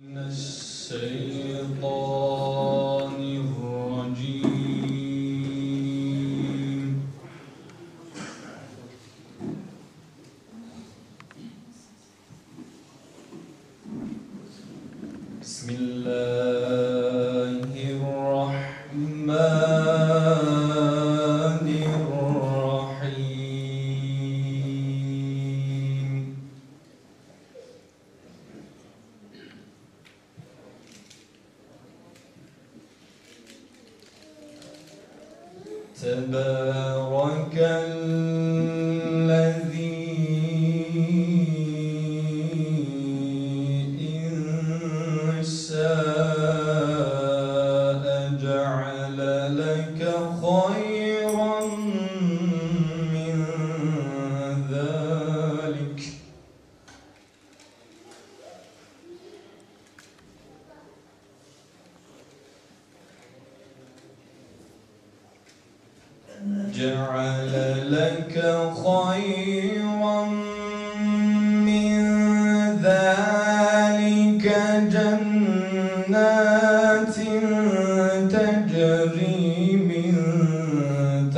من الشيطان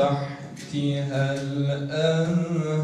تحتها الأنهار.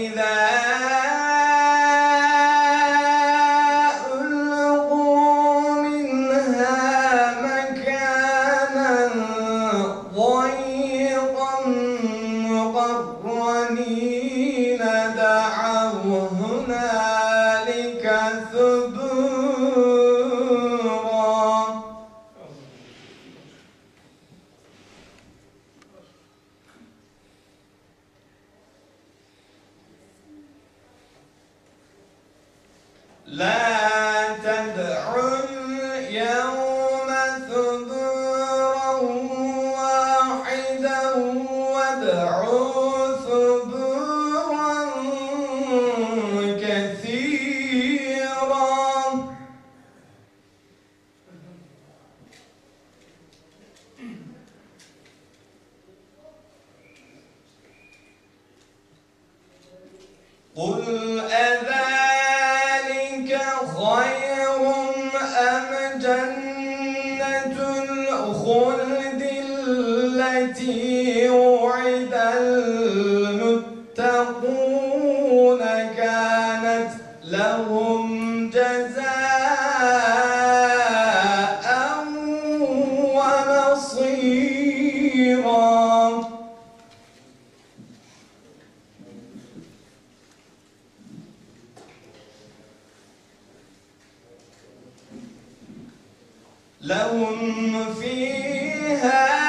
وإذا لهم فيها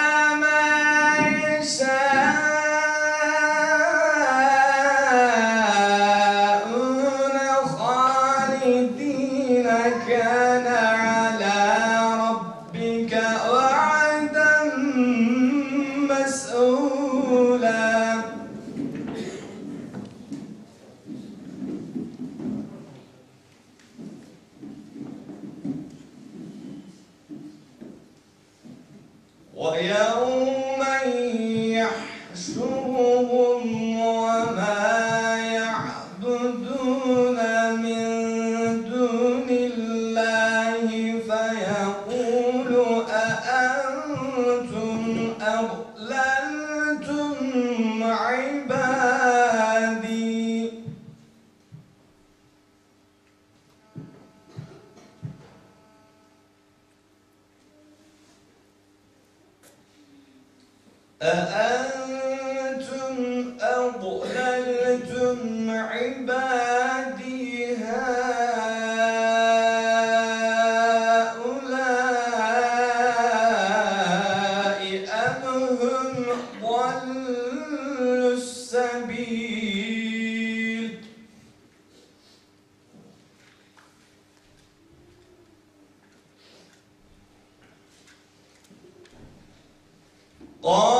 어?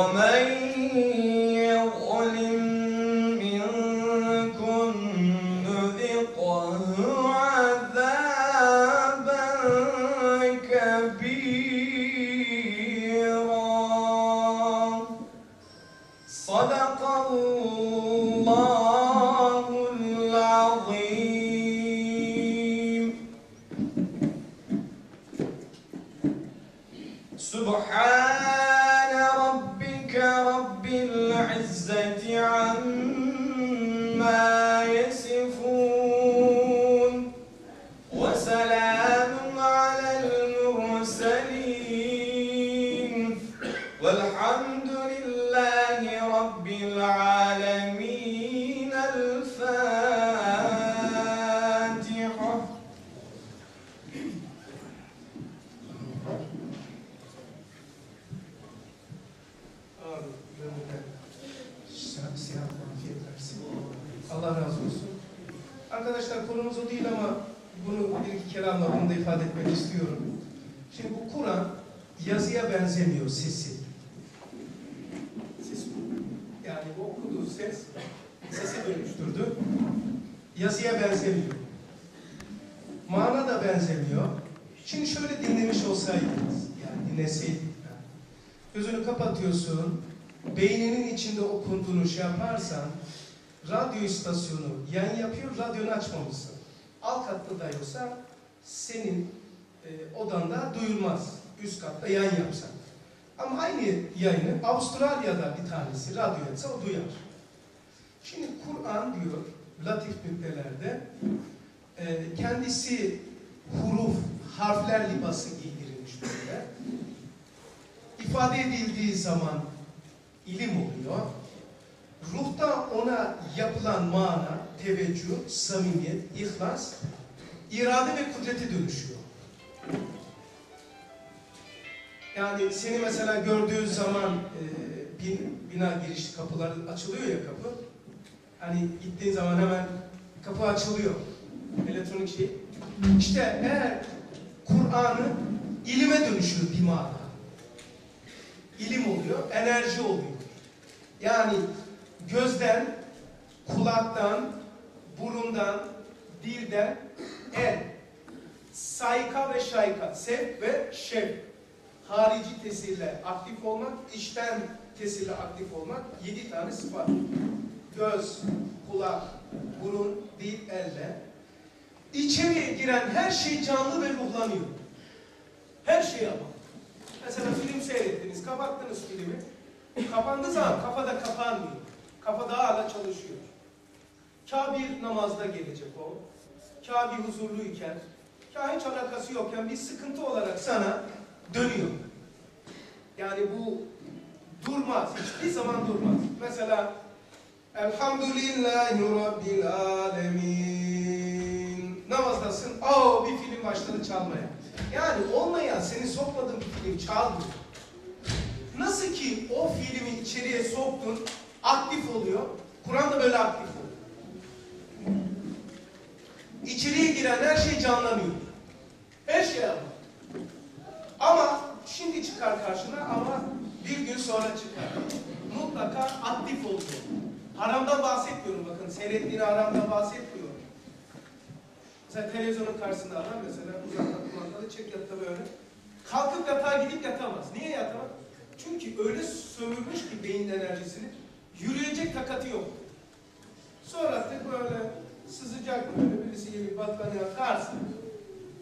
ومن senin e, odanda duyulmaz. Üst katta yayın yapsan. Ama aynı yayını Avustralya'da bir tanesi radyo etse o duyar. Şimdi Kur'an diyor latif nüktelerde e, kendisi huruf, harfler libası giydirilmiş böyle. İfade edildiği zaman ilim oluyor. Ruhta ona yapılan mana, teveccüh, samimiyet, ihlas irade ve kudrete dönüşüyor. Yani seni mesela gördüğü zaman e, bin, bina giriş kapıları açılıyor ya kapı. Hani gittiğin zaman hemen kapı açılıyor. Elektronik şey. İşte eğer Kur'an'ı ilime dönüşüyor bir. İlim oluyor, enerji oluyor. Yani gözden, kulaktan, burundan, dilden, el, sayka ve şayka, sevk ve şevk, harici tesirle aktif olmak, içten tesirle aktif olmak, yedi tane sıfat. Göz, kulak, burun, dil, elle. İçeriye giren her şey canlı ve ruhlanıyor. Her şey ama. Mesela film seyrettiniz, kapattınız filmi. Kapandığı zaman kafada kapanmıyor. Kafa daha hala çalışıyor. Kâ bir namazda gelecek o. Bir huzurluyken, kâ hiç alakası yokken bir sıkıntı olarak sana dönüyor. Yani bu durmaz. Hiçbir zaman durmaz. Mesela Elhamdülillahi Rabbil Alemin. Namazdasın. Aa bir film başladı çalmaya. Yani olmayan seni sokmadığın bir film çalmıyor. Nasıl ki o filmi içeriye soktun, aktif oluyor. Kur'an da böyle aktif. İçeriye giren her şey canlanıyor. Her şey ama. Ama şimdi çıkar karşına ama bir gün sonra çıkar. Mutlaka aktif oluyor. Haramdan bahsetmiyorum bakın. Seyrettiğini haramdan bahsetmiyorum. Mesela televizyonun karşısında adam mesela uzakta kumandalı çek yatta böyle. Kalkıp yatağa gidip yatamaz. Niye yatamaz? Çünkü öyle sömürmüş ki beyin enerjisini yürüyecek takatı yok. Sonra da böyle sızacak böyle birisi gelip battaniye atarsın.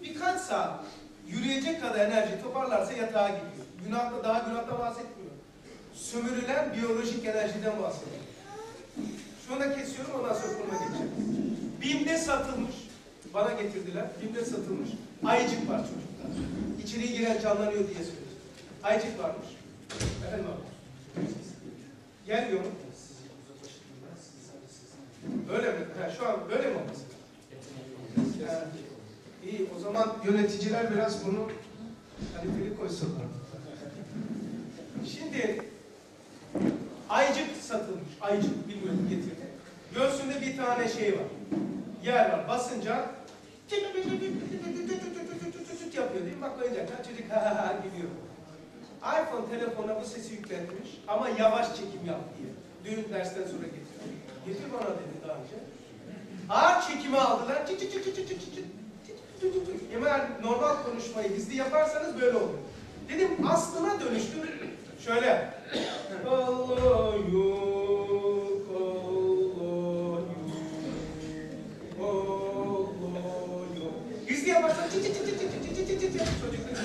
Birkaç saat yürüyecek kadar enerji toparlarsa yatağa gidiyor. Günahta daha günahta bahsetmiyor. Sömürülen biyolojik enerjiden bahsediyor. Şunu da kesiyorum ondan sonra konuma geçeceğim. BİM'de satılmış, bana getirdiler, BİM'de satılmış ayıcık var çocuklar. İçeriye giren canlanıyor diye söylüyor. Ayıcık varmış. Efendim abi. Gelmiyor mu? Öyle mi? Ha, şu an böyle mi olması? Ha, iyi o zaman yöneticiler biraz bunu kaliteli koysunlar. Şimdi aycık satılmış. Aycık bilmiyorum getirdi. Göğsünde bir tane şey var. Yer var. Basınca yapıyor değil mi? Bak oyuncak. Çocuk ha ha ha gidiyor. iPhone telefonuna bu sesi yükletmiş ama yavaş çekim yap diye. Dün dersten sonra getiriyor. Getir bana dedi daha önce. Ağır çekimi aldılar. Çıt çıt çıt çıt çıt çıt çıt. Hemen normal konuşmayı hızlı yaparsanız böyle olur. Dedim aslına dönüştür. Şöyle. Allah yok, Allah yok, Allah yok. Hızlı yaparsan çıt çıt çıt çıt çıt çıt çıt çıt çıt çıt çocuk da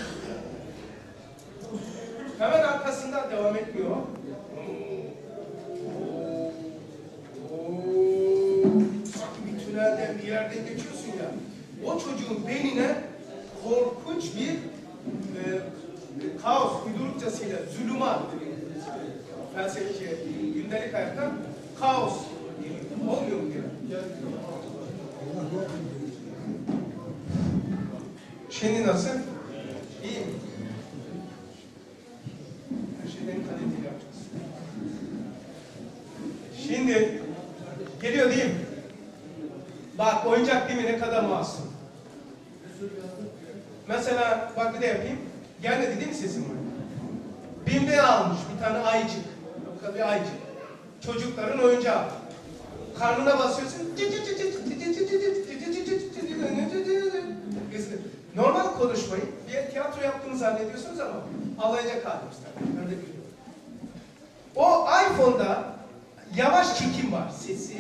Hemen arkasından devam etmiyor. Çocuğun beynine korkunç bir e, kaos, uydurukçasıyla zulümat, felsefi gündelik hayatta kaos. Olmuyor mu diyor. Şimdi nasıl? İyi mi? Her şeyden kaliteli yapacağız. Şimdi geliyor değil mi? Bak oyuncak değil mi ne kadar masum. Mesela bak bir de yapayım. Gelmedi değil mi sesim var? Bim'de almış bir tane ayıcık. Yok bir ayıcık. Çocukların oyuncağı. Karnına basıyorsun. Normal konuşmayı bir tiyatro yaptığını zannediyorsunuz ama ağlayacak halimiz tabii. Öyle biliyorum. O iPhone'da yavaş çekim var. Sesi,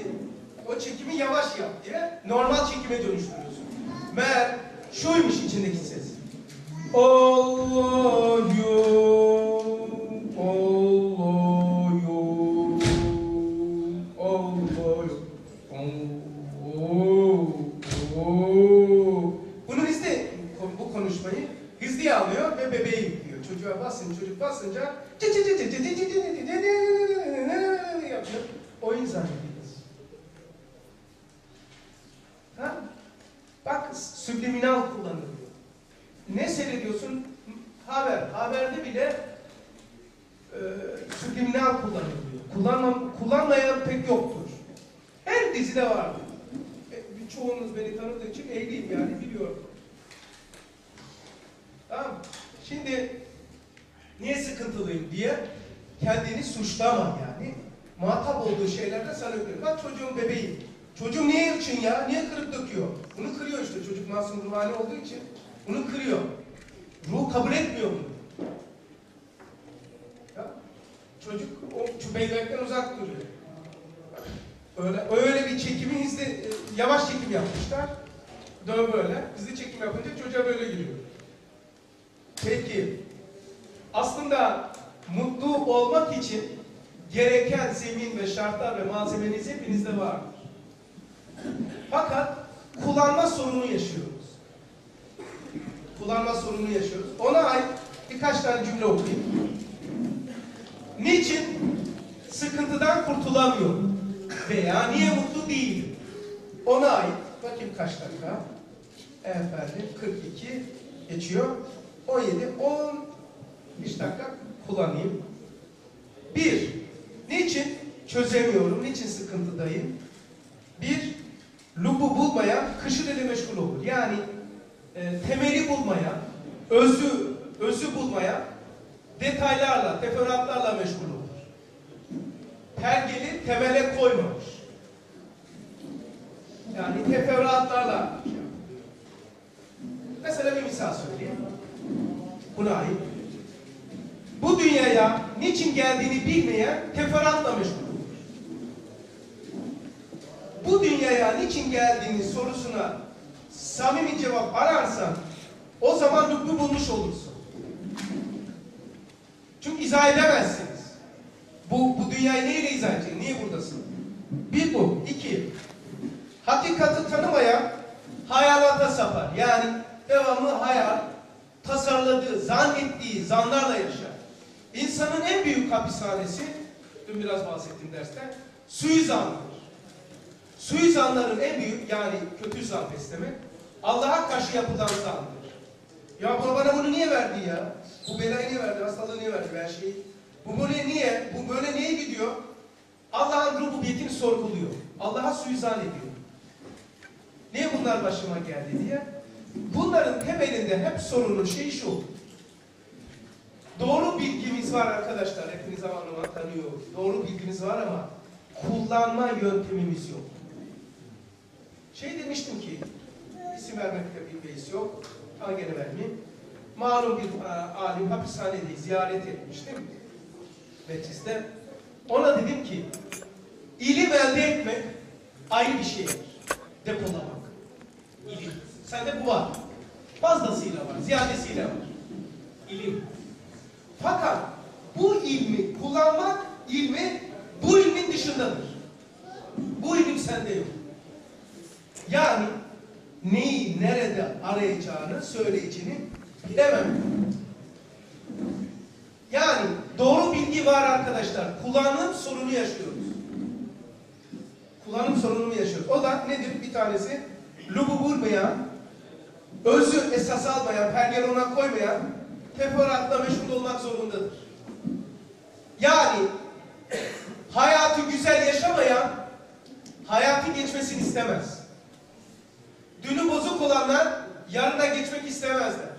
o çekimi yavaş yap diye normal çekime dönüştürüyorsun. Meğer şuymuş içindeki ses. Allah yok, Allah yok, Allah yok. Oo, oo. Bunu hızlı, bu konuşmayı hızlıya alıyor ve bebeği yüklüyor. Çocuğa basın, çocuk basınca yapıyor. Oyun zannediyoruz. subliminal kullanılıyor. Ne seyrediyorsun? Haber. Haberde bile e, subliminal kullanılıyor. Kullanmam, kullanmayan pek yoktur. Her dizide vardır. E, çoğunuz beni tanıdığı için ehliyim yani biliyorum. Tamam mı? Şimdi niye sıkıntılıyım diye kendini suçlama yani. Muhatap olduğu şeylerde sana öpüyor. Bak çocuğun bebeği. Çocuğum niye için ya? Niye kırıp döküyor? Bunu kırıyor işte çocuk masum ruhani olduğu için. Bunu kırıyor. Ruh kabul etmiyor bunu. Ya, çocuk o şu bebekten uzak duruyor. Öyle, öyle bir çekimi hızlı, e, yavaş çekim yapmışlar. Dön böyle. Hızlı çekim yapınca çocuğa böyle giriyor. Peki, aslında mutlu olmak için gereken zemin ve şartlar ve malzemeniz hepinizde vardır. Fakat kullanma sorunu yaşıyoruz. Kullanma sorunu yaşıyoruz. Ona ait birkaç tane cümle okuyayım. Niçin sıkıntıdan kurtulamıyorum? Veya niye mutlu değilim? Ona ait, bakayım kaç dakika? Efendim 42 geçiyor. 17, 10 5 dakika kullanayım. Bir, niçin çözemiyorum, niçin sıkıntıdayım? Bir, lubu bulmaya, kışır ile meşgul olur. Yani e, temeli bulmaya, özü, özü bulmaya, detaylarla, teferruatlarla meşgul olur. Pergeli temele koymamış. Yani teferruatlarla. Mesela bir misal söyleyeyim. Buna ait. Bu dünyaya niçin geldiğini bilmeyen teferruatla meşgul olur. Bu dünyaya niçin geldiğini sorusuna samimi cevap ararsan o zaman lütfu bulmuş olursun. Çünkü izah edemezsiniz. Bu, bu dünyayı neyle izah edeceksin? Niye buradasın? Bir bu. İki. Hakikati tanımayan hayalata sapar. Yani devamlı hayal, tasarladığı, zannettiği zanlarla yaşar. İnsanın en büyük hapishanesi, dün biraz bahsettim derste, suizandır. Suizanların en büyük, yani kötü zan besleme, Allah'a karşı yapılan zandır. Ya bu bana bunu niye verdi ya? Bu belayı niye verdi? Hastalığı niye verdi? Her şeyi. Bu böyle niye? Bu böyle niye gidiyor? Allah'ın rububiyetini sorguluyor. Allah'a suizan ediyor. Niye bunlar başıma geldi diye. Bunların temelinde hep sorunun şeyi şu. Doğru bilgimiz var arkadaşlar. Hepiniz zaman zaman tanıyor. Doğru bilgimiz var ama kullanma yöntemimiz yok. Şey demiştim ki, isim vermekte bir beis yok. Ama gene vermeyeyim. Malum bir a, alim hapishanede ziyaret etmiştim. Mecliste. Ona dedim ki, ilim elde etmek ayrı bir şeydir. Depolamak. İlim. Sende bu var. Fazlasıyla var, ziyadesiyle var. İlim. Fakat bu ilmi kullanmak ilmi bu ilmin dışındadır. Bu ilim sende yok. Yani neyi nerede arayacağını, söyleyeceğini bilemem. Yani doğru bilgi var arkadaşlar. Kullanım sorunu yaşıyoruz. Kullanım sorununu yaşıyoruz. O da nedir? Bir tanesi lubu bulmayan, özü esas almayan, pergel ona koymayan, teferruatla meşgul olmak zorundadır. Yani hayatı güzel yaşamayan, hayatı geçmesini istemez. Dünü bozuk olanlar yarına geçmek istemezler.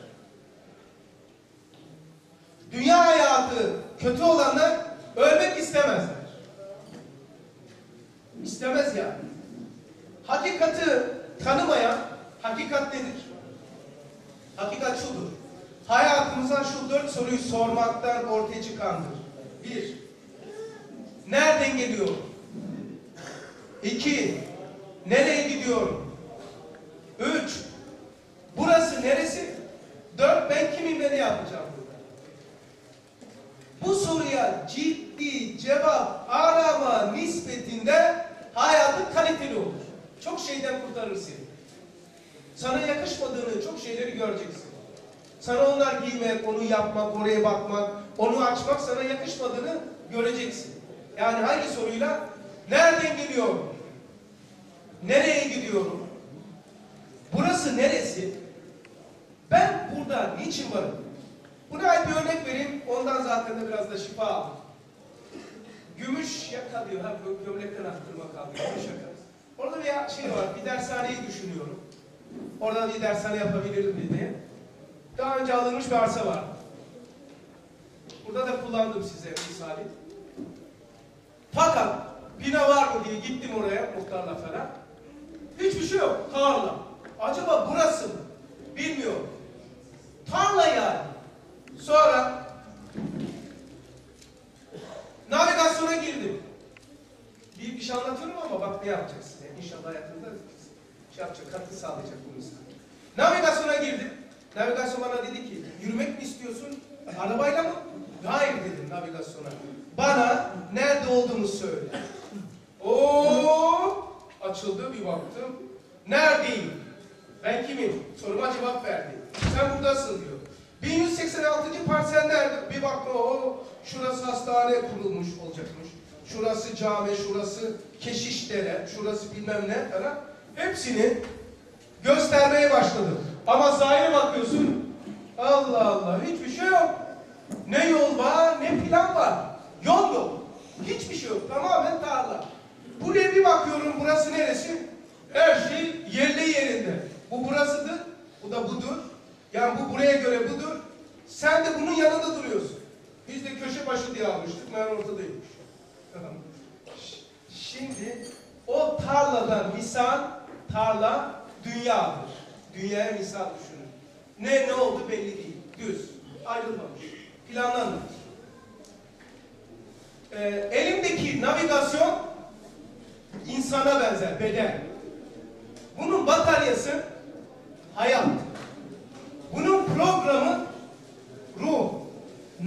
Dünya hayatı kötü olanlar ölmek istemezler. İstemez yani. Hakikati tanımayan, hakikat nedir? Hakikat şudur. Hayatımıza şu dört soruyu sormaktan ortaya çıkandır. Bir, nereden geliyorum? İki, nereye gidiyorum? Üç, burası neresi? Dört, ben kimim ve ne yapacağım burada? Bu soruya ciddi cevap arama nispetinde hayatı kaliteli olur. Çok şeyden kurtarır seni. Sana yakışmadığını çok şeyleri göreceksin. Sana onlar giymek, onu yapmak, oraya bakmak, onu açmak sana yakışmadığını göreceksin. Yani hangi soruyla? Nereden geliyorum? Nereye gidiyorum? Burası neresi? Ben burada niçin varım? Buna bir örnek vereyim. Ondan zaten de biraz da şifa aldım. Gümüş yaka diyor. Ha, gö- gömlekten arttırma kaldı. Gümüş yaka. Orada bir şey var. Bir dershaneyi düşünüyorum. Orada bir dershane yapabilirim diye. Daha önce alınmış bir arsa var. Burada da kullandım size misali. Fakat bina var mı diye gittim oraya muhtarla falan. Hiçbir şey yok. Tarla. Acaba burası mı? Bilmiyorum. Tarla yani. Sonra navigasyona girdim. Bir, bir şey anlatıyorum ama bak ne yapacak size. İnşallah hayatınızda şey yapacak, katkı sağlayacak bu insan. Navigasyona girdim. Navigasyon bana dedi ki, yürümek mi istiyorsun, arabayla mı? Hayır dedim navigasyona. Bana nerede olduğumu söyle. Oo, açıldı bir baktım. Neredeyim? Ben kimim? Soruma cevap verdi. Sen buradasın diyor. 1186. parsel nerede? Bir baktım o şurası hastane kurulmuş olacakmış. Şurası cami, şurası keşişdere, şurası bilmem ne falan. Hepsini göstermeye başladı. Ama zahire bakıyorsun. Allah Allah hiçbir şey yok. Ne yol var ne plan var. Yol yok. Hiçbir şey yok. Tamamen tarla. Buraya bir bakıyorum burası neresi? Her şey yerli yerinde. Bu burasıdır. Bu da budur. Yani bu buraya göre budur. Sen de bunun yanında duruyorsun. Biz de köşe başı diye almıştık. Meğer ortadaymış. Şimdi o tarladan misal tarla dünyadır. Dünyaya misal düşünün. Ne ne oldu belli değil. Düz. Ayrılmamış. Planlanmamış. Ee, elimdeki navigasyon insana benzer, beden. Bunun bataryası hayat. Bunun programı ruh.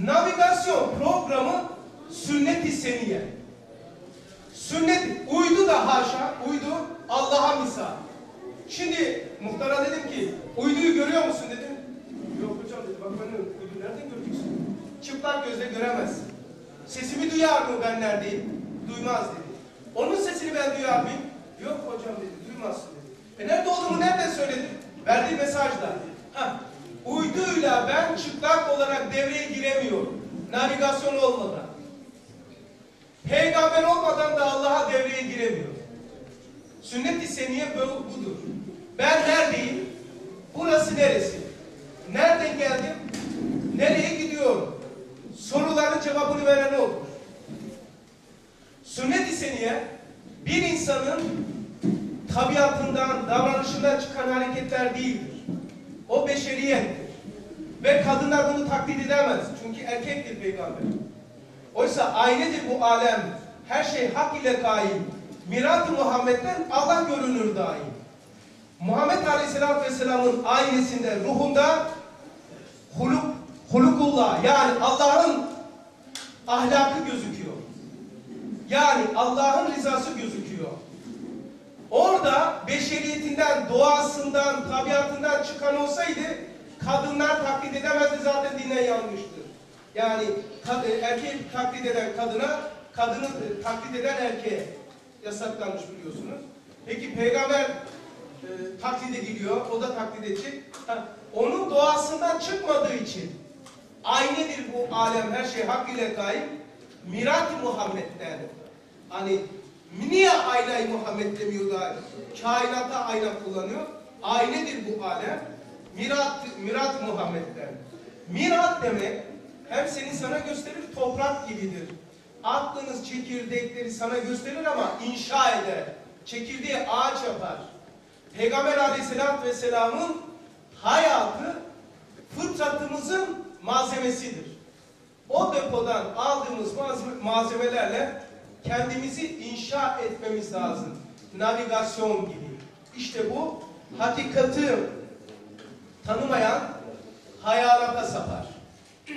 Navigasyon programı sünnet-i seniye. Sünnet, uydu da haşa, uydu Allah'a misal. Şimdi muhtara dedim ki, uyduyu görüyor musun dedim. Yok hocam dedi, bak ben uydu nereden göreceksin? Çıplak gözle göremezsin. Sesimi duyar mı ben neredeyim? Duymaz dedi. Onun sesini ben duyar mıyım? Yok hocam dedi, duymazsın dedi. E nerede olduğumu nereden söyledin? Verdiği mesajla. Ha, uyduyla ben çıplak olarak devreye giremiyorum. Navigasyon olmadan. Peygamber olmadan da Allah'a devreye giremiyor. Sünnet-i seniye budur. Ben neredeyim? Burası neresi? Nereden geldim? Nereye gidiyorum? Soruların cevabını veren olur. Sünnet-i seniye bir insanın tabiatından, davranışından çıkan hareketler değildir. O beşeriyettir. Ve kadınlar bunu taklit edemez. Çünkü erkektir peygamber. Oysa aynedir bu alem. Her şey hak ile kaim. Mirat-ı Muhammed'den Allah görünür daim. Muhammed Aleyhisselatü Vesselam'ın aynesinde, ruhunda huluk, hulukullah yani Allah'ın ahlakı gözüküyor. Yani Allah'ın rızası gözüküyor. Orada beşeriyetinden, doğasından, tabiatından çıkan olsaydı kadınlar taklit edemezdi zaten dine yanmıştır. Yani e, erkek taklit eden kadına, kadını e, taklit eden erkeğe yasaklanmış biliyorsunuz. Peki peygamber e, taklit ediliyor, o da taklit edecek. Ha, onun doğasından çıkmadığı için aynedir bu alem, her şey hak ile kaim. Mirat-ı Muhammed'den. Hani niye ayna-i Muhammed demiyor da kainata ayna kullanıyor? Aynedir bu alem. Mirat, Mirat Muhammed'den. Mirat demek hem seni sana gösterir toprak gibidir. Attığınız çekirdekleri sana gösterir ama inşa eder. Çekirdeği ağaç yapar. Peygamber aleyhissalatü vesselamın hayatı fıtratımızın malzemesidir. O depodan aldığımız malzeme- malzemelerle kendimizi inşa etmemiz lazım. Navigasyon gibi. İşte bu hakikati tanımayan hayalata sapar.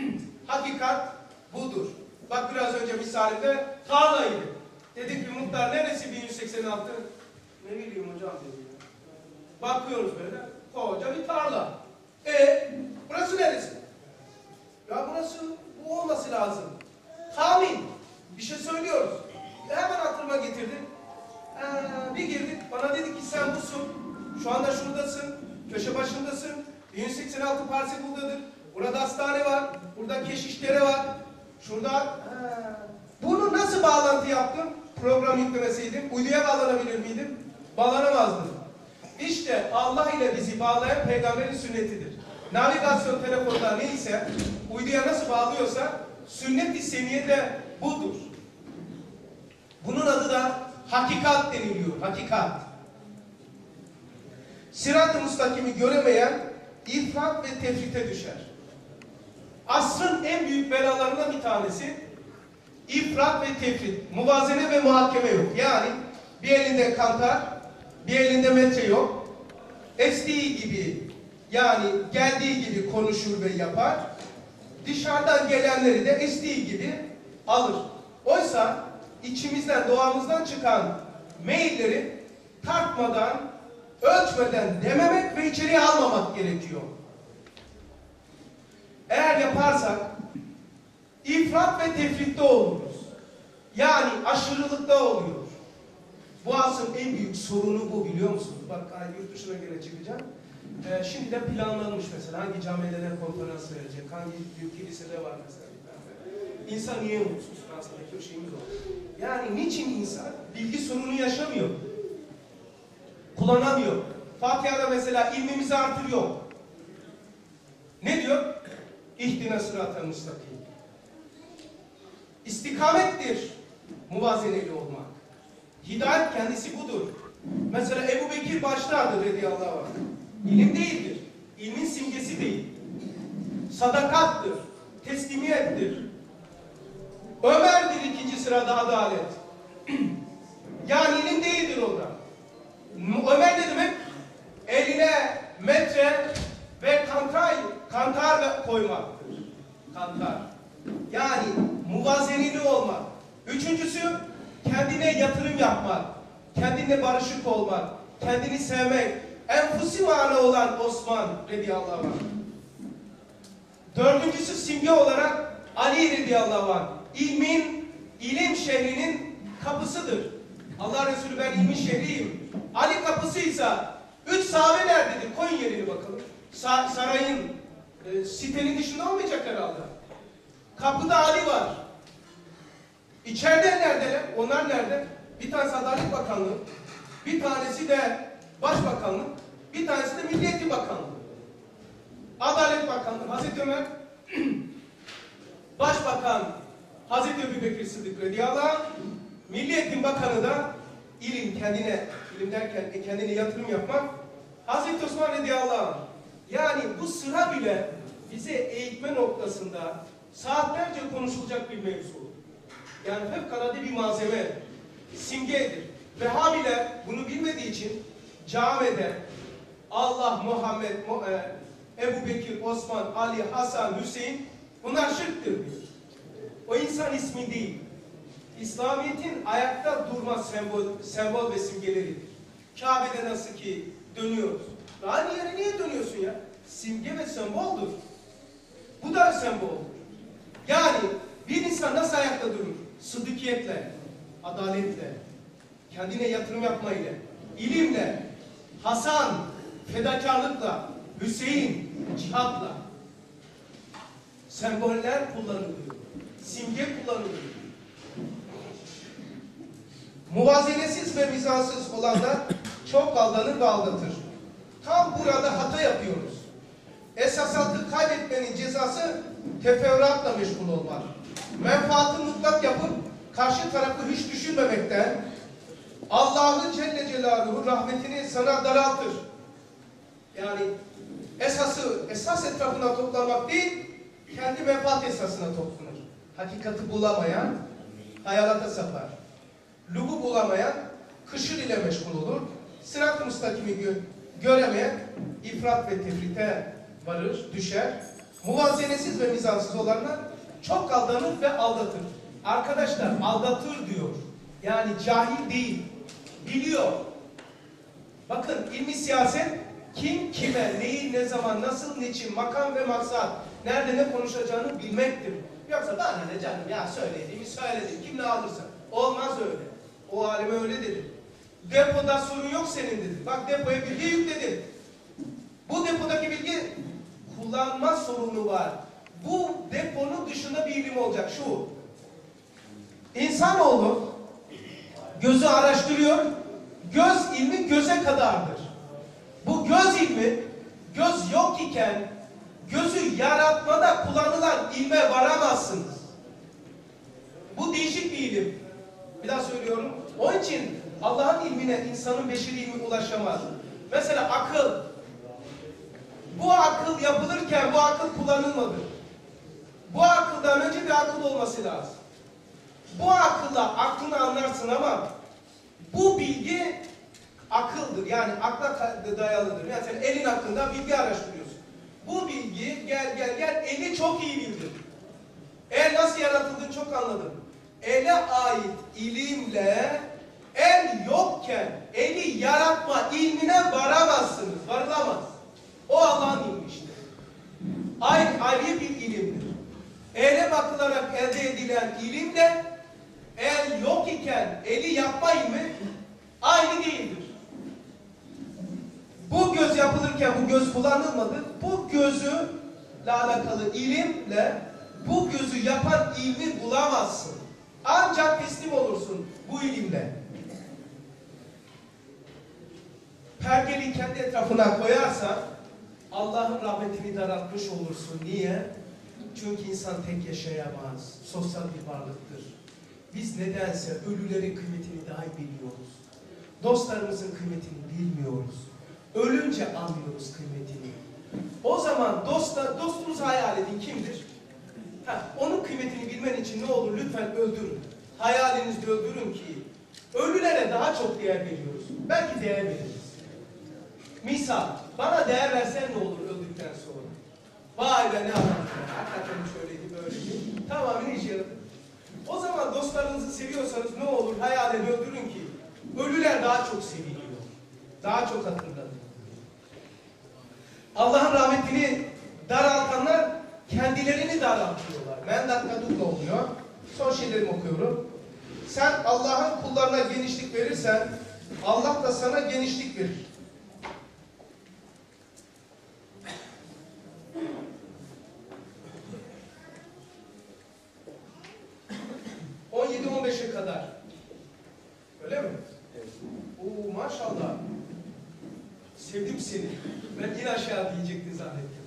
Hakikat budur. Bak biraz önce misalimde tarlaydı. Dedik ki muhtar neresi 1186? Ne bileyim hocam dedi. Bakıyoruz böyle. Koca bir tarla. E burası neresi? Ya burası bu olması lazım. Tahmin. Bir şey söylüyoruz. Hemen aklıma getirdi. Ee, bir girdik. Bana dedi ki sen busun. Şu anda şuradasın, köşe başındasın. 186 parsel buradadır. Burada hastane var, burada keşişlere var. Şurada... Ha. Bunu nasıl bağlantı yaptım? Program yüklemeseydim. Uyduya bağlanabilir miydim? Bağlanamazdım. İşte Allah ile bizi bağlayan peygamberin sünnetidir. Navigasyon telefonda neyse, uyduya nasıl bağlıyorsa, sünnet-i seniye de budur. Bunun adı da hakikat deniliyor, hakikat. Sirat-ı müstakimi göremeyen ifrat ve tefrite düşer. Asrın en büyük belalarından bir tanesi ifrat ve tefrit, muvazene ve muhakeme yok. Yani bir elinde kantar, bir elinde metre yok. Estiği gibi yani geldiği gibi konuşur ve yapar. Dışarıdan gelenleri de estiği gibi alır. Oysa içimizden, doğamızdan çıkan mailleri tartmadan, ölçmeden dememek ve içeriye almamak gerekiyor. Eğer yaparsak ifrat ve tefritte oluruz. Yani aşırılıkta oluyor. Bu asrın en büyük sorunu bu biliyor musunuz? Bak yurt dışına göre çıkacağım. Ee, şimdi de planlanmış mesela hangi camilere konferans verecek, hangi büyük kilisede var mesela. İnsan niye mutsuz? Fransa'daki o şeyimiz o. Yani niçin insan bilgi sorunu yaşamıyor? Kullanamıyor. Fatiha'da mesela ilmimizi artırıyor. Ne diyor? İhdine sıratel müstakim. İstikamettir muvazeneli olmak. Hidayet kendisi budur. Mesela Ebu Bekir başlardı radıyallahu anh. İlim değildir. İlmin simgesi değil. Sadakattır. Teslimiyettir. Ömer'dir ikinci sırada adalet. yani ilim değildir o da. Ömer ne demek? Eline metre ve kantar, kantar koymaktır. Kantar. Yani muvazenili olmak. Üçüncüsü kendine yatırım yapmak. Kendine barışık olmak. Kendini sevmek. Enfusi mana olan Osman radıyallahu anh. Dördüncüsü simge olarak Ali radıyallahu anh. İlmin, ilim şehrinin kapısıdır. Allah Resulü ben ilmin şehriyim. Ali kapısıysa üç sahabe nerededir? Koyun yerini bakalım. Sa sarayın, e, sitenin dışında olmayacak herhalde. Kapıda Ali var. İçeride neredeler? Onlar nerede? Bir tanesi Adalet Bakanlığı, bir tanesi de Başbakanlık, bir tanesi de Milli Eğitim Bakanlığı. Adalet Bakanlığı, Hazreti Ömer, Başbakan Hazreti Ebu Bekir Sıddık radıyallahu Milli Eğitim Bakanı da ilim kendine, ilim derken e, kendine yatırım yapmak, Hazreti Osman radıyallahu. Yani bu sıra bile bize eğitme noktasında saatlerce konuşulacak bir mevzu. Yani fevkalade bir malzeme, simgedir. Vehhabiler bunu bilmediği için camide Allah, Muhammed, Mu e, Ebu Bekir, Osman, Ali, Hasan, Hüseyin bunlar şirktir diyor. O insan ismi değil. İslamiyet'in ayakta durma sembol, sembol ve simgeleridir. Kabe'de nasıl ki dönüyoruz. Aynı yere niye dönüyorsun ya? Simge ve semboldür. Bu da semboldur. Yani bir insan nasıl ayakta durur? Sıdıkiyetle, adaletle, kendine yatırım yapmayla, ilimle, Hasan, fedakarlıkla, Hüseyin, cihatla. Semboller kullanılıyor. Simge kullanılıyor. Muvazenesiz ve mizansız olanlar çok aldanır ve aldatır. Tam burada hata yapıyoruz. Esasatı kaybetmenin cezası teferruatla meşgul olmak. Menfaatı mutlak yapıp karşı tarafı hiç düşünmemekten Allah'ın Celle Celaluhu rahmetini sana daraltır. Yani esası, esas etrafına toplamak değil, kendi menfaat esasına toplanır. Hakikati bulamayan hayalata sapar. Lubu bulamayan kışır ile meşgul olur. Sırat-ı müstakimi gö göremeyen ifrat ve tefrite varır, düşer. Muvazenesiz ve mizansız olanlar çok aldanır ve aldatır. Arkadaşlar aldatır diyor. Yani cahil değil. Biliyor. Bakın ilmi siyaset kim kime, neyi, ne zaman, nasıl, niçin, makam ve maksat, nerede ne konuşacağını bilmektir. Yoksa bana ne canım ya söylediğimi söyledim, kim ne alırsa. Olmaz öyle. O alime öyle dedi. Depoda sorun yok senin dedi. Bak depoya bilgi yükledin. Bu depodaki bilgi kullanma sorunu var. Bu deponun dışında bir ilim olacak şu. İnsanoğlu gözü araştırıyor. Göz ilmi göze kadardır. Bu göz ilmi göz yok iken gözü yaratmada kullanılan ilme varamazsınız. Bu değişik bir ilim. Bir daha söylüyorum. Onun için Allah'ın ilmine insanın beşeri ilmi ulaşamaz. Mesela akıl. Bu akıl yapılırken bu akıl kullanılmadı. Bu akıldan önce bir akıl olması lazım. Bu akılla aklını anlarsın ama bu bilgi akıldır. Yani akla dayalıdır. Yani sen elin hakkında bilgi araştırıyorsun. Bu bilgi gel gel gel eli çok iyi bildir. El nasıl yaratıldığını çok anladım. Ele ait ilimle el yokken eli yaratma ilmine varamazsınız. Varılamaz. O Allah'ın ilmi işte. Ayrı bir ilimdir. Ele bakılarak elde edilen ilimle el yok iken eli yapma ilmi aynı değildir. Bu göz yapılırken bu göz kullanılmadı. Bu gözü alakalı ilimle bu gözü yapan ilmi bulamazsın. Ancak teslim olursun bu ilimle. Pergeli kendi etrafına koyarsan Allah'ın rahmetini daraltmış olursun. Niye? Çünkü insan tek yaşayamaz. Sosyal bir varlıktır. Biz nedense ölülerin kıymetini daha iyi biliyoruz. Dostlarımızın kıymetini bilmiyoruz. Ölünce anlıyoruz kıymetini. O zaman dosta, dostunuzu hayal edin kimdir? Ha, onun kıymetini bilmen için ne olur lütfen öldürün. Hayalinizde öldürün ki ölülere daha çok değer veriyoruz. Belki değer veririz. Misal, bana değer versen ne olur öldükten sonra? Vay be ne adam. Hakikaten şöyleydi böyleydi. Tamamen işe yaradı. O zaman dostlarınızı seviyorsanız ne olur hayalini öldürün ki ölüler daha çok seviliyor. Daha çok hatırlanıyor. Allah'ın rahmetini daraltanlar kendilerini daraltıyorlar. Men dakikadukla oluyor. Son şeylerimi okuyorum. Sen Allah'ın kullarına genişlik verirsen Allah da sana genişlik verir. Kadar. Öyle mi? Oo maşallah. Sevdim seni. Ben yine aşağı diyecektin zannettim.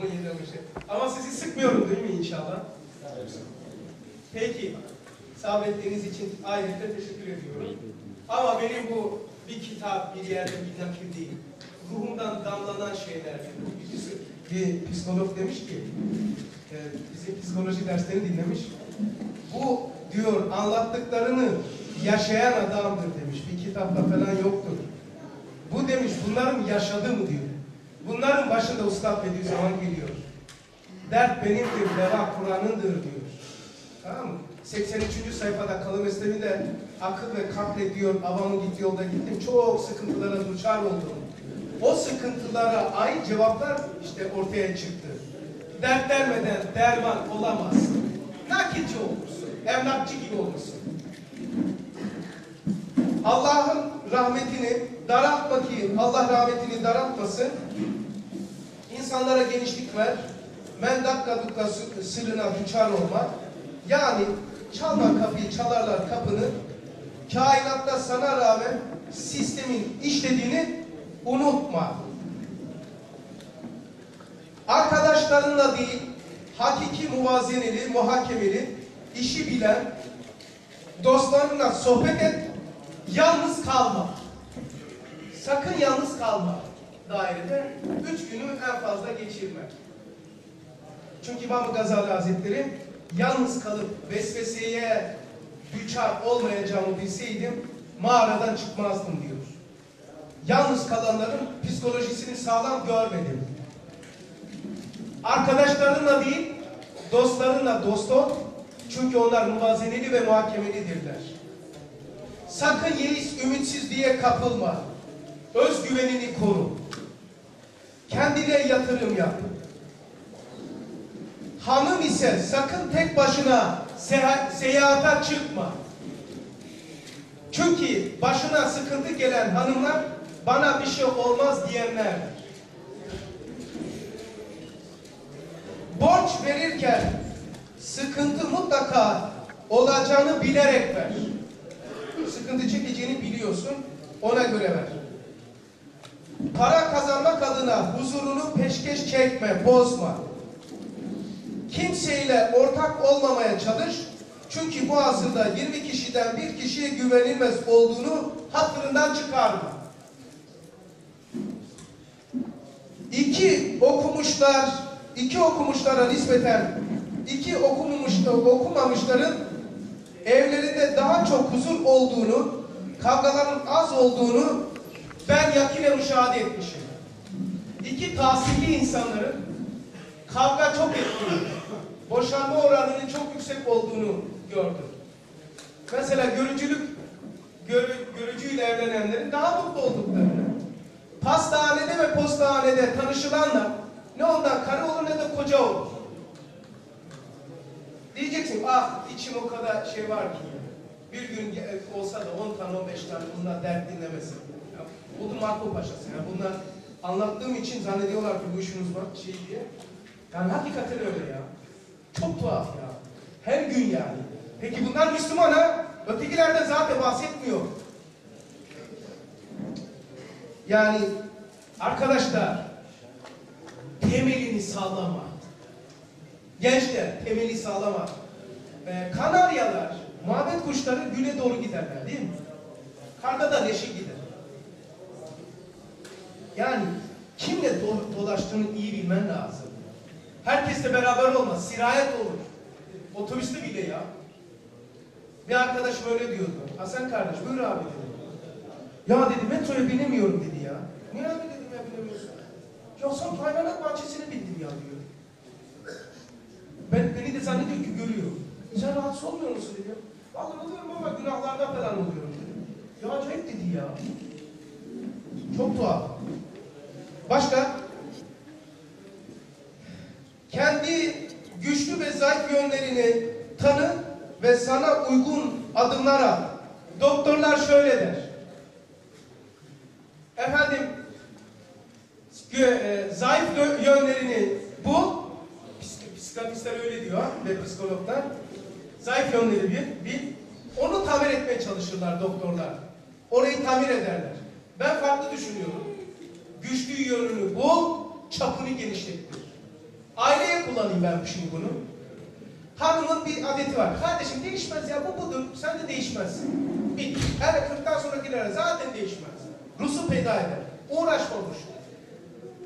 17 15'e. Ama sizi sıkmıyorum değil mi inşallah? Peki. Sabrettiğiniz için ayrıca teşekkür ediyorum. Ama benim bu bir kitap, bir yerde bir nakil değil. Ruhumdan damlanan şeyler. Bir psikolog demiş ki, e, bizim psikoloji derslerini dinlemiş. Bu diyor anlattıklarını yaşayan adamdır demiş. Bir kitapta falan yoktur. Bu demiş bunların yaşadı mı diyor. Bunların başında Ustad Bediüzzaman geliyor. Dert benimdir, deva Kur'an'ındır diyor. Tamam mı? 83. sayfada kalın esneminde akıl ve kalple diyor avamı git yolda gittim. Çok sıkıntılara duçar oldum. O sıkıntılara ait cevaplar işte ortaya çıktı. Dert dermeden derman olamazsın. Nakilci olursun. Emlakçı gibi olursun. Allah'ın rahmetini daraltma ki Allah rahmetini daraltmasın. İnsanlara genişlik ver. Men dakika dukka sı- sırrına düçar olma. Yani çalma kapıyı çalarlar kapını. Kainatta sana rağmen sistemin işlediğini unutma. Arkadaşlarınla değil, hakiki muvazeneli, muhakemeli, işi bilen, dostlarınla sohbet et, yalnız kalma. Sakın yalnız kalma dairede. Üç günü en fazla geçirme. Çünkü İmam Gazali Hazretleri yalnız kalıp vesveseye düçar olmayacağımı bilseydim mağaradan çıkmazdım diyor. Yalnız kalanların psikolojisini sağlam görmedim. Arkadaşlarınla değil, dostlarınla dost ol. Çünkü onlar muvazeneli ve muhakemelidirler. Sakın yeis, ümitsizliğe kapılma. Özgüvenini koru. Kendine yatırım yap. Hanım ise sakın tek başına seha- seyahata çıkma. Çünkü başına sıkıntı gelen hanımlar bana bir şey olmaz diyenlerdir. Borç verirken sıkıntı mutlaka olacağını bilerek ver. Sıkıntı çekeceğini biliyorsun, ona göre ver. Para kazanmak adına huzurunu peşkeş çekme, bozma. Kimseyle ortak olmamaya çalış. Çünkü bu asırda 20 kişiden bir kişiye güvenilmez olduğunu hatırından çıkarma. İki okumuşlar, iki okumuşlara nispeten iki okumuş, okumamışların evlerinde daha çok huzur olduğunu, kavgaların az olduğunu ben yakine müşahede etmişim. İki tahsilli insanların kavga çok ettiğini, boşanma oranının çok yüksek olduğunu gördüm. Mesela görücülük, görü, görücüyle evlenenlerin daha mutlu olduklarını, pastanede ve postanede tanışılanla ne ondan karı olur ne de koca olur. Diyeceksin ah içim o kadar şey var ki bir gün olsa da 10 tane 15 tane bunlar dert dinlemesin. Bu da makbul paşası. Yani bunlar anlattığım için zannediyorlar ki bu işiniz var şey diye. Yani hakikaten öyle ya. Çok tuhaf ya. Her gün yani. Peki bunlar Müslüman ha? Ötekilerden zaten bahsetmiyor. Yani arkadaşlar temelini sağlama. Gençler temeli sağlama. Ee, kanaryalar, muhabbet kuşları güne doğru giderler değil mi? Karda da leşe gider. Yani kimle do- dolaştığını iyi bilmen lazım. Herkesle beraber olmaz. Sirayet olur. Otobüste bile ya. Bir arkadaş böyle diyordu. Hasan kardeş buyur abi dedi. Ya dedi metroya binemiyorum dedi ya. Niye abi dedim ya binemiyorsun? Ya son hayvanat bahçesini bindim ya diyor. Ben, beni de zannediyor ki görüyor. Sen rahatsız olmuyor musun dedi. Vallahi oluyorum ama günahlardan falan oluyorum dedi. Ya acayip dedi ya. Çok tuhaf. Başka? Kendi güçlü ve zayıf yönlerini tanı ve sana uygun adımlar al. Doktorlar şöyle der. Efendim, e, zayıf yö- yönlerini. Psik- Psikiyatristler öyle diyor ve psikologlar. Zayıf yönleri bil, bil. Onu tamir etmeye çalışırlar doktorlar. Orayı tamir ederler. Ben farklı düşünüyorum. Güçlü yönünü bul, çapını genişlettir. Aileye kullanayım ben şimdi bunu. Hanımın bir adeti var. Kardeşim değişmez ya bu budur. Sen de değişmezsin. Bitti. Her 40'tan sonrakiler zaten değişmez. Rusu peyda eder. Uğraşma boş.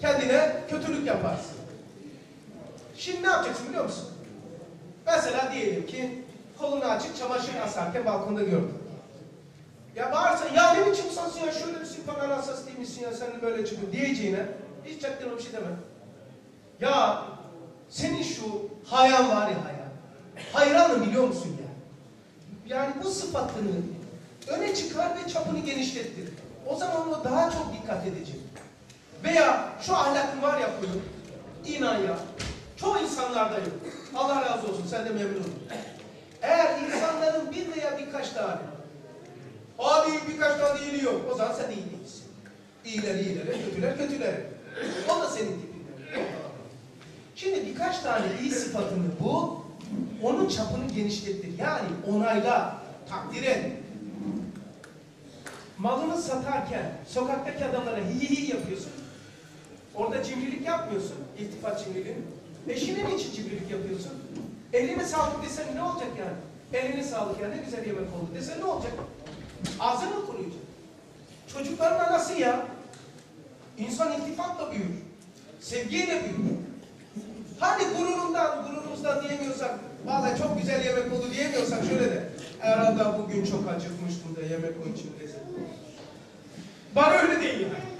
Kendine kötülük yaparsın. Şimdi ne yapacaksın biliyor musun? Mesela diyelim ki kolunu açık çamaşır asarken balkonda gördün. Ya bağırsa ya ne biçim sansın ya şöyle misin falan asas değil misin ya sen de böyle çıkın diyeceğine hiç çaktırma bir şey deme. Ya senin şu hayan var ya hayan. Hayranım biliyor musun ya? Yani bu sıfatını öne çıkar ve çapını genişlettir. O zaman ona daha çok dikkat edecek. Veya şu ahlakın var ya kulum, inan ya, çoğu insanlarda yok. Allah razı olsun, sen de memnun ol. Eğer insanların bir veya birkaç tane, abi birkaç tane iyiliği o zaman sen iyi değilsin. İyiler iyilere, kötüler kötülere. O da senin tipinde. Şimdi birkaç tane iyi sıfatını bul, onun çapını genişlettir. Yani onayla, takdir et. Malını satarken sokaktaki adamlara hi hi yapıyorsun. Orada cimrilik yapmıyorsun. İltifat cimriliği. Eşine niçin cimrilik yapıyorsun? Eline sağlık desen ne olacak yani? Eline sağlık ya ne güzel yemek oldu desen ne olacak? Ağzını mı kuruyacak? Çocukların anası ya. İnsan iltifatla büyür. Sevgiyle büyür. Hani gururundan, gururumuzdan diyemiyorsak, vallahi çok güzel yemek oldu diyemiyorsak şöyle de. Herhalde bugün çok acıkmıştım da yemek onun için lezzetli. Bana öyle değil yani.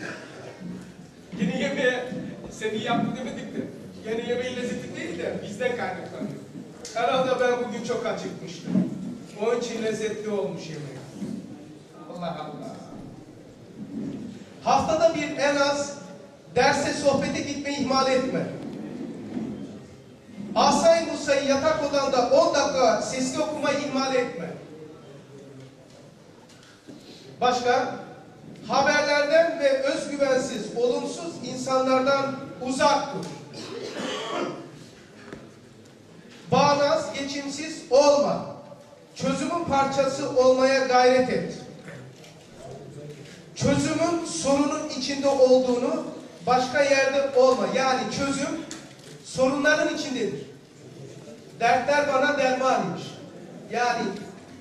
Yeni yemeğe seni yaptı demedik de. Yeni yemeğin lezzeti değil de bizden kaynaklanıyor. Herhalde ben bugün çok acıkmıştım. Onun için lezzetli olmuş yemek. Allah Allah. Haftada bir en az derse sohbete gitmeyi ihmal etme. Asay Musa'yı yatak odanda 10 dakika sesli okumayı ihmal etme. Başka? Haberlerden ve özgüvensiz, olumsuz insanlardan uzak dur. Bağnaz, geçimsiz olma. Çözümün parçası olmaya gayret et. Çözümün sorunun içinde olduğunu başka yerde olma. Yani çözüm sorunların içindedir. Dertler bana dermanıymış. Yani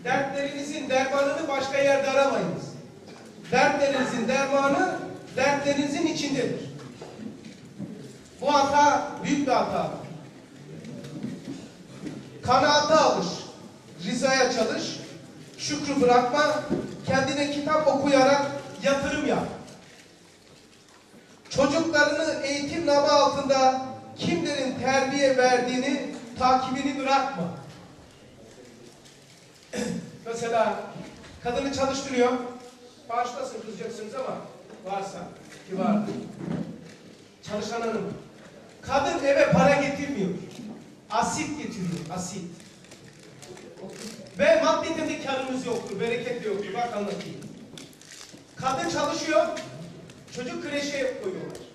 dertlerinizin dermanını başka yerde aramayınız. Dertlerinizin dermanı dertlerinizin içindedir. Bu hata büyük bir hata. Kanaata alış, rizaya çalış, şükrü bırakma, kendine kitap okuyarak yatırım yap. Çocuklarını eğitim namı altında kimlerin terbiye verdiğini takibini bırakma. Mesela kadını çalıştırıyor. Bağışlasın kızacaksınız ama varsa ki vardır. Çalışan hanım. Kadın eve para getirmiyor. Asit getiriyor, asit. Ve maddeten de karımız yoktur, bereket de yoktur. Bak anlatayım. Kadın çalışıyor, çocuk kreşe koyuyorlar.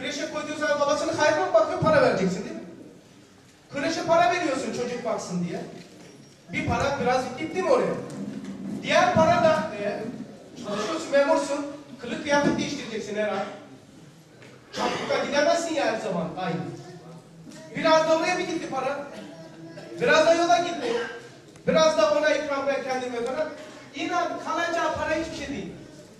Kreşe koyduğu zaman babasının hayrına bakıyor, para vereceksin değil mi? Kreşe para veriyorsun çocuk baksın diye. Bir para biraz gitti mi oraya? Diğer para da e, çalışıyorsun, memursun, kılık kıyafet değiştireceksin her ay. Çapukta gidemezsin ya her zaman aynı. Biraz da oraya bir gitti para. Biraz da yola gitti. Biraz da ona ikram ver kendime falan. İnan kalacağı para hiçbir şey değil.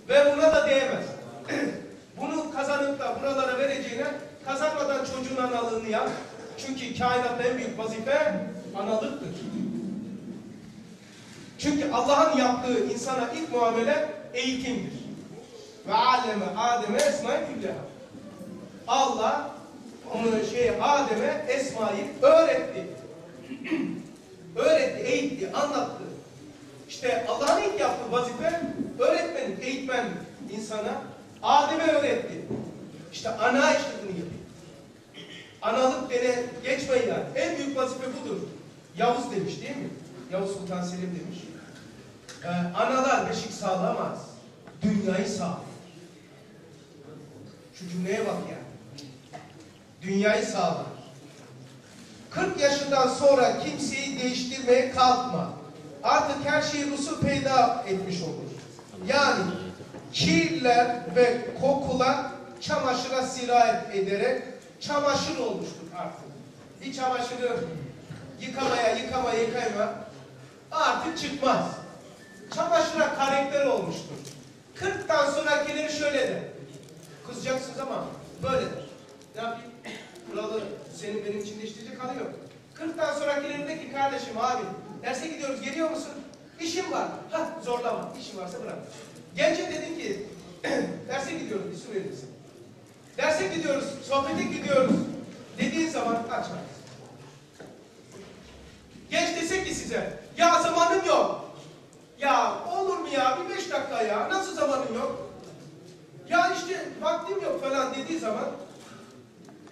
Ve buna da değmez. Bunu kazanıp da buralara vereceğine kazanmadan çocuğun analığını yap. Çünkü kainatta en büyük vazife analıktır. Çünkü Allah'ın yaptığı insana ilk muamele eğitimdir. Ve aleme Adem'e esmayı külleha. Allah onu şey Adem'e esmayı öğretti. öğretti, eğitti, anlattı. İşte Allah'ın ilk yaptığı vazife öğretmenlik, eğitmen insana Adem'e öğretti. İşte ana işte bunu yapıyor. Analık dene geçmeyin yani. En büyük vazife budur. Yavuz demiş değil mi? Yavuz Sultan Selim demiş. Ee, analar beşik sağlamaz. Dünyayı sağlar. Şu cümleye bak yani. Dünyayı sağlar. 40 yaşından sonra kimseyi değiştirmeye kalkma. Artık her şey rusu peyda etmiş olur. Yani kirler ve kokular çamaşıra sirayet ederek çamaşır olmuştur artık. Bir çamaşırı yıkamaya yıkamaya yıkayma artık çıkmaz. Çamaşıra karakter olmuştur. 40'tan sonrakileri şöyle de. Kızacaksınız ama böyledir. Ne yapayım? Kuralı senin benim için değiştirecek hali yok. 40'tan sonrakilerin de ki kardeşim abi derse gidiyoruz geliyor musun? İşim var. Ha zorlama. İşin varsa bırak. Gence dedin ki derse gidiyoruz bir Suriyelisin. Derse gidiyoruz, sohbete gidiyoruz dediğin zaman açmaz. Genç dese ki size ya zamanım yok. Ya olur mu ya bir beş dakika ya nasıl zamanım yok? Ya işte vaktim yok falan dediği zaman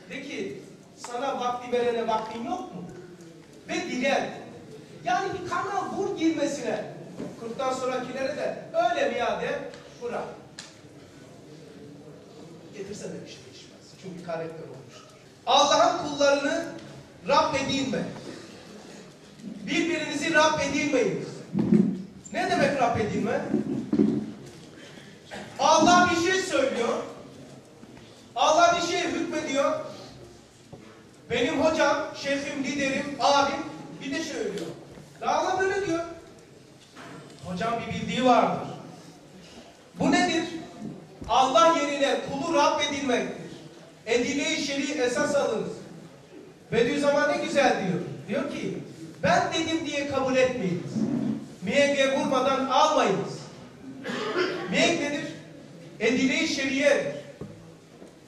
de ki sana vakti verene vaktin yok mu? Ve diler. Yani bir kanal vur girmesine. 40'tan sonrakilere de öyle mi ya de bırak. Getirse de bir şey değişmez. Çünkü karakter olmuştur. Allah'ın kullarını Rab edinme. Birbirinizi Rab edinmeyiniz. Ne demek Rab edinme? Allah bir şey söylüyor. Allah bir şey hükmediyor. Benim hocam, şefim, liderim, abim bir de söylüyor. Daha Allah böyle diyor. Bildiği vardır. Bu nedir? Allah yerine kulu Rab edilmektir. Edile-i şer'i esas alınız. Bediüzzaman ne güzel diyor. Diyor ki ben dedim diye kabul etmeyiniz. Miyege vurmadan almayınız. Miyek nedir? Edile-i şeriyedir.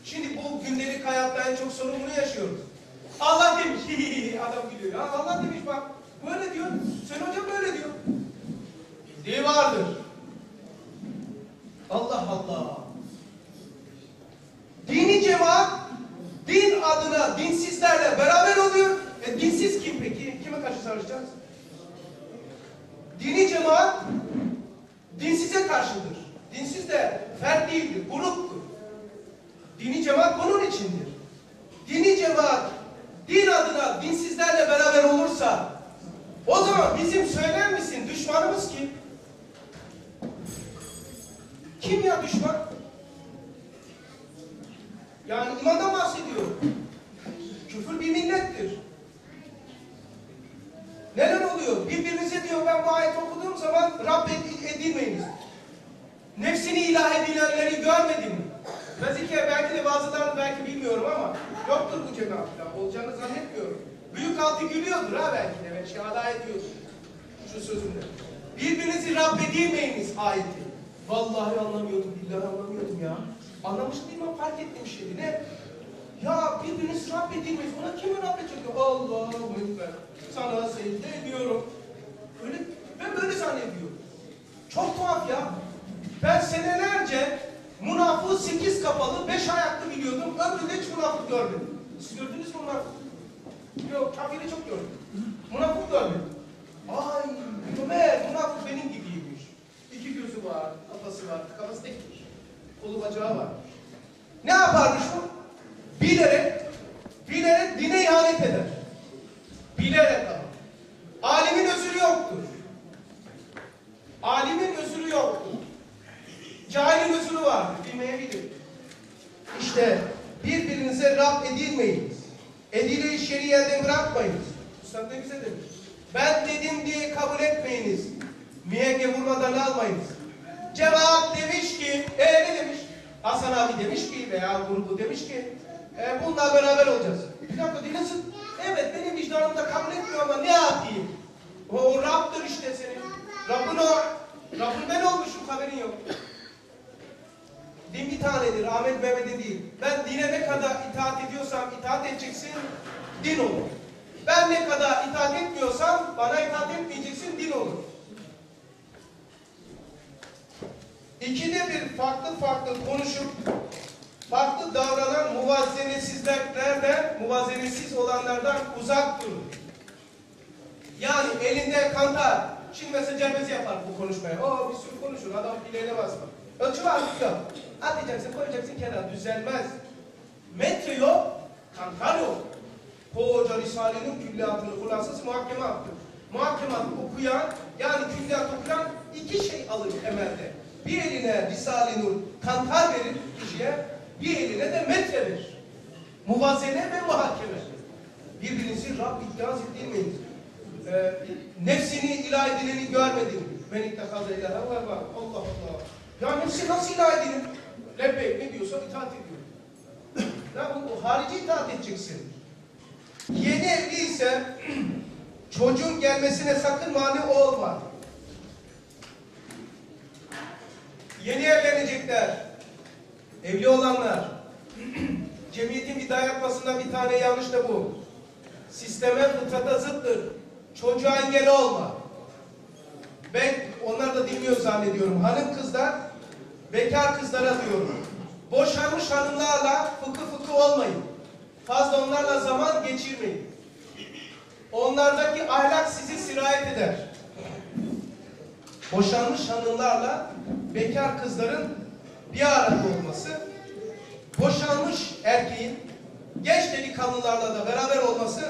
Şimdi bu gündelik hayatta en çok sorun yaşıyoruz. Allah demiş, adam gülüyor. Allah demiş bak, böyle diyor. Sen hocam böyle diyor. Bildiği vardır. Allah Allah. Dini cemaat din adına dinsizlerle beraber oluyor. E dinsiz kim peki? Kime karşı savaşacağız? Dini cemaat dinsize karşıdır. Dinsiz de fert değildir, gruptur. Dini cemaat bunun içindir. Dini cemaat din adına dinsizlerle beraber olursa o zaman bizim söyler misin düşmanımız kim? Kim ya düşman? Yani imandan bahsediyor. Küfür bir millettir. Neler oluyor? Birbirinize diyor ben bu ayet okuduğum zaman Rab ed- edilmeyiniz. Nefsini ilah edilenleri görmedin mi? Nazike belki de bazılarını belki bilmiyorum ama yoktur bu cemaatta. Olacağını zannetmiyorum. Büyük altı gülüyordur ha belki de. Şahada ediyordur. Şu sözünde. Birbirinizi Rab edilmeyiniz ayeti. Vallahi anlamıyordum, billahi anlamıyordum ya. Anlamış değilim ama fark ettim şimdi. Ne? Ya birbiriniz Rab edilmeyiz. Ona kimi Rab edecek? Allahu Ekber. Sana secde ediyorum. Öyle, ben böyle zannediyorum. Çok tuhaf ya. Ben senelerce münafığı sekiz kapalı, beş ayaklı biliyordum. Ömrümde hiç münafık görmedim. Siz gördünüz mü münafık? Yok, kafiri çok gördüm. Münafık görmedim. Ay, meğer münafık benim gibiymiş. İki gözü var, kafası var, kafası tekmiş. Kolu bacağı var. Ne yaparmış bu? Bilerek, bilerek dine ihanet eder. Bilerek ama. Alimin özürü yoktur. Alimin özürü yoktur. Cahilin özürü vardır, bilmeyebilir. İşte birbirinize Rab edilmeyiniz. Edile işleri bırakmayınız. Üstad ne bize demiş. Ben dedim diye kabul etmeyiniz. Miyenge vurmadan almayınız. Cevap demiş ki, e ne demiş? Hasan abi demiş ki veya grubu demiş ki, e, bununla beraber olacağız. Bir dakika dinlesin. Evet benim vicdanım da kabul etmiyor ama ne yapayım? O, o Rab'dır işte senin. Rabbin o. Rabbin ben olmuşum haberin yok. Din bir tanedir, Ahmet Mehmet'in değil. Ben dine ne kadar itaat ediyorsam itaat edeceksin, din olur. Ben ne kadar itaat etmiyorsam bana itaat etmeyeceksin, din olur. İkide bir farklı farklı konuşup farklı davranan muvazzenesizlerden, muvazzenesiz olanlardan uzak durun. Yani elinde kantar. Şimdi mesela cerbezi yapar bu konuşmaya. O bir sürü konuşur. Adam bileğine basma. Ölçü var yok. Atacaksın koyacaksın kenara. Düzelmez. Metre yok. Kantar yok. Koca Risale'nin külliyatını kullansız muhakemattır. Muhakemat okuyan yani külliyat okuyan iki şey alır temelde. Bir eline Risale-i Nur kantar verir kişiye, bir eline de metre verir. Muvazzene ve muhakeme. Birbirinizi Rab iddiaz ettirmeyiniz. Ee, nefsini ilah edileni görmedim. Ben ittehazı ilahe var var. Allah Allah. Ya nefsi nasıl ilah edilir? Lebbeyk ne diyorsa itaat ediyor. ya bu, bu harici itaat edeceksin. Yeni evliyse çocuğun gelmesine sakın mani olma. Yeni evlenecekler. Evli olanlar. Cemiyetin bir dayatmasından bir tane yanlış da bu. Sisteme fıtrata zıttır. Çocuğa engel olma. Ben onlar da dinliyor zannediyorum. Hanım kızlar, bekar kızlara diyorum. Boşanmış hanımlarla fıkı fıkı olmayın. Fazla onlarla zaman geçirmeyin. Onlardaki ahlak sizi sirayet eder. Boşanmış hanımlarla bekar kızların bir arada olması, boşanmış erkeğin genç delikanlılarla da beraber olması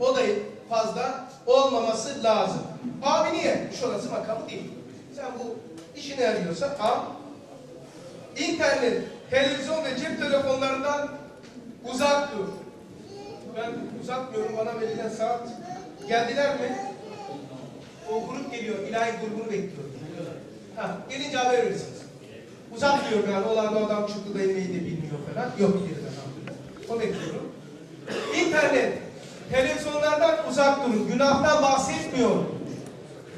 o da fazla olmaması lazım. Abi niye? Şurası makamı değil. Sen bu işini arıyorsa al. İnternet, televizyon ve cep telefonlarından uzak dur. Ben uzatmıyorum bana verilen saat. Geldiler mi? O grup geliyor. ilahi grubunu bekliyorum. Gelince haber verirsiniz. Uzak diyor yani. Olan da adam çıktı da inmeyi de bilmiyor falan. Yok diyor elhamdülillah. O bekliyorum. İnternet, televizyonlardan uzak durun. Günahtan bahsetmiyor.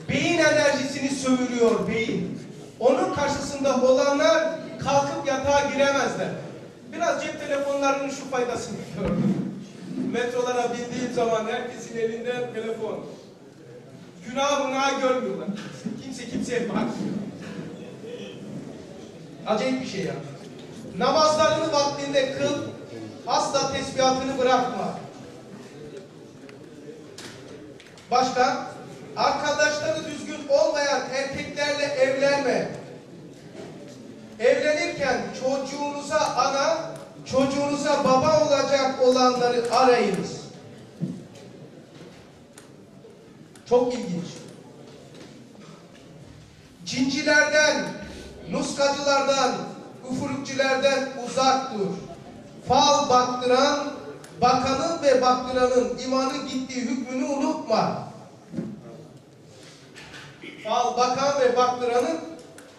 Beyin enerjisini sömürüyor beyin. Onun karşısında olanlar kalkıp yatağa giremezler. Biraz cep telefonlarının şu faydasını gördüm. Metrolara bindiğim zaman herkesin elinde telefon. Günah günah görmüyorlar. Kimse kimseye bakmıyor. Acayip bir şey ya. Namazlarını vaktinde kıl, asla tesbihatını bırakma. Başka? Arkadaşları düzgün olmayan erkeklerle evlenme. evdeyken çocuğunuza ana, çocuğunuza baba olacak olanları arayınız. Çok ilginç. Cincilerden, nuskacılardan, üfürükçülerden uzak dur. Fal baktıran, bakanın ve baktıranın imanın gittiği hükmünü unutma. Fal bakan ve baktıranın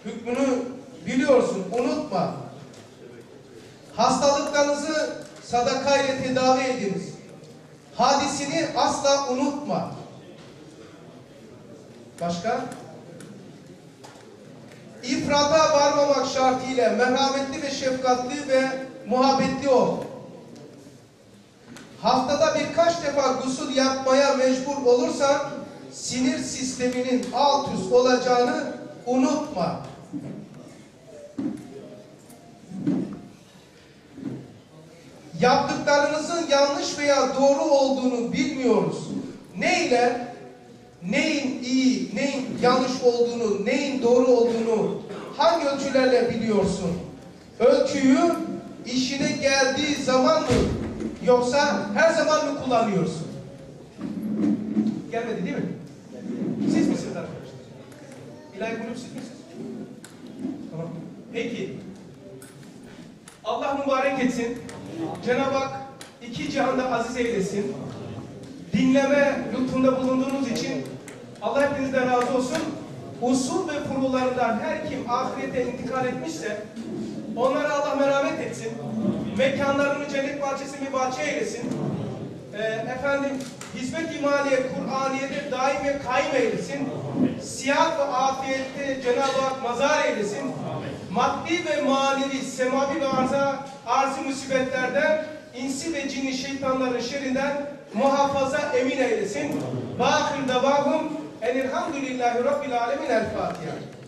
hükmünü biliyorsun, unutma. Hastalıklarınızı sadakayla tedavi ediniz. Hadisini asla unutma. Başka? İfrata varmamak şartıyla merhametli ve şefkatli ve muhabbetli ol. Haftada birkaç defa gusül yapmaya mecbur olursan sinir sisteminin alt üst olacağını unutma. Yaptıklarınızın yanlış veya doğru olduğunu bilmiyoruz. Neyle? Neyin iyi, neyin yanlış olduğunu, neyin doğru olduğunu hangi ölçülerle biliyorsun? Ölçüyü işine geldiği zaman mı yoksa her zaman mı kullanıyorsun? Gelmedi değil mi? Siz misiniz arkadaşlar? İlahi kulüp siz misiniz? Tamam. Peki. Allah mübarek etsin. Cenab-ı Hak iki cihanda aziz eylesin. Dinleme lütfunda bulunduğunuz için Allah hepinizden razı olsun. Usul ve furularından her kim ahirete intikal etmişse onlara Allah merhamet etsin. Mekanlarını cennet bahçesi bir bahçe eylesin. Ee, efendim hizmet-i maliye Kur'aniye'de daim ve kaim eylesin. Sihat ve afiyette Cenab-ı Hak mazar eylesin. Maddi ve manevi, semavi ve arza, arz musibetlerden, insi ve cinni şeytanların şerrinden muhafaza emin eylesin. Bakır davahum enilhamdülillahi rabbil alemin el Fatiha.